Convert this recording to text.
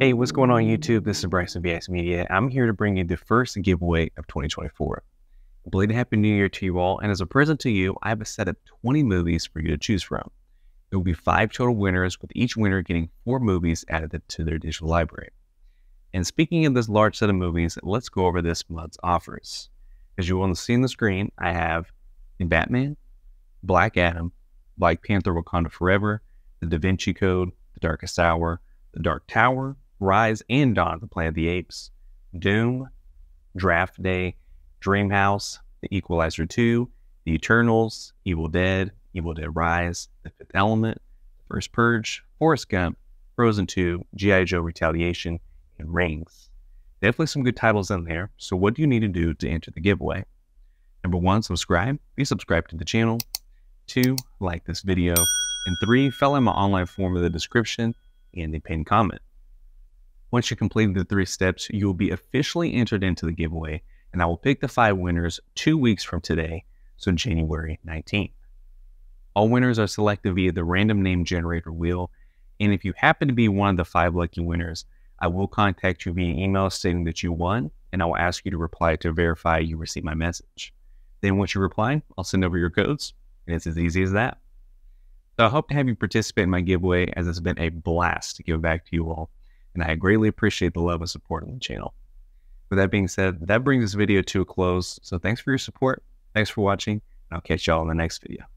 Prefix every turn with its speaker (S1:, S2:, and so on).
S1: Hey, what's going on YouTube? This is Bryson VX Media. I'm here to bring you the first giveaway of 2024. A belated Happy New Year to you all, and as a present to you, I have a set of 20 movies for you to choose from. There will be five total winners, with each winner getting four movies added to their digital library. And speaking of this large set of movies, let's go over this month's offers. As you will see on the screen, I have the Batman, Black Adam, Black Panther Wakanda Forever, The Da Vinci Code, The Darkest Hour, The Dark Tower, Rise and Dawn of the Planet of the Apes, Doom, Draft Day, Dreamhouse, The Equalizer 2, The Eternals, Evil Dead, Evil Dead Rise, The Fifth Element, First Purge, Forrest Gump, Frozen 2, G.I. Joe Retaliation, and Rings. Definitely some good titles in there. So, what do you need to do to enter the giveaway? Number one, subscribe. Be subscribed to the channel. Two, like this video. And three, fill in my online form in the description and the pinned comment. Once you complete the three steps, you will be officially entered into the giveaway, and I will pick the five winners two weeks from today, so January 19th. All winners are selected via the random name generator wheel, and if you happen to be one of the five lucky winners, I will contact you via email stating that you won, and I will ask you to reply to verify you received my message. Then once you reply, I'll send over your codes, and it's as easy as that. So I hope to have you participate in my giveaway as it's been a blast to give back to you all and I greatly appreciate the love and support on the channel. With that being said, that brings this video to a close. So thanks for your support. Thanks for watching, and I'll catch y'all in the next video.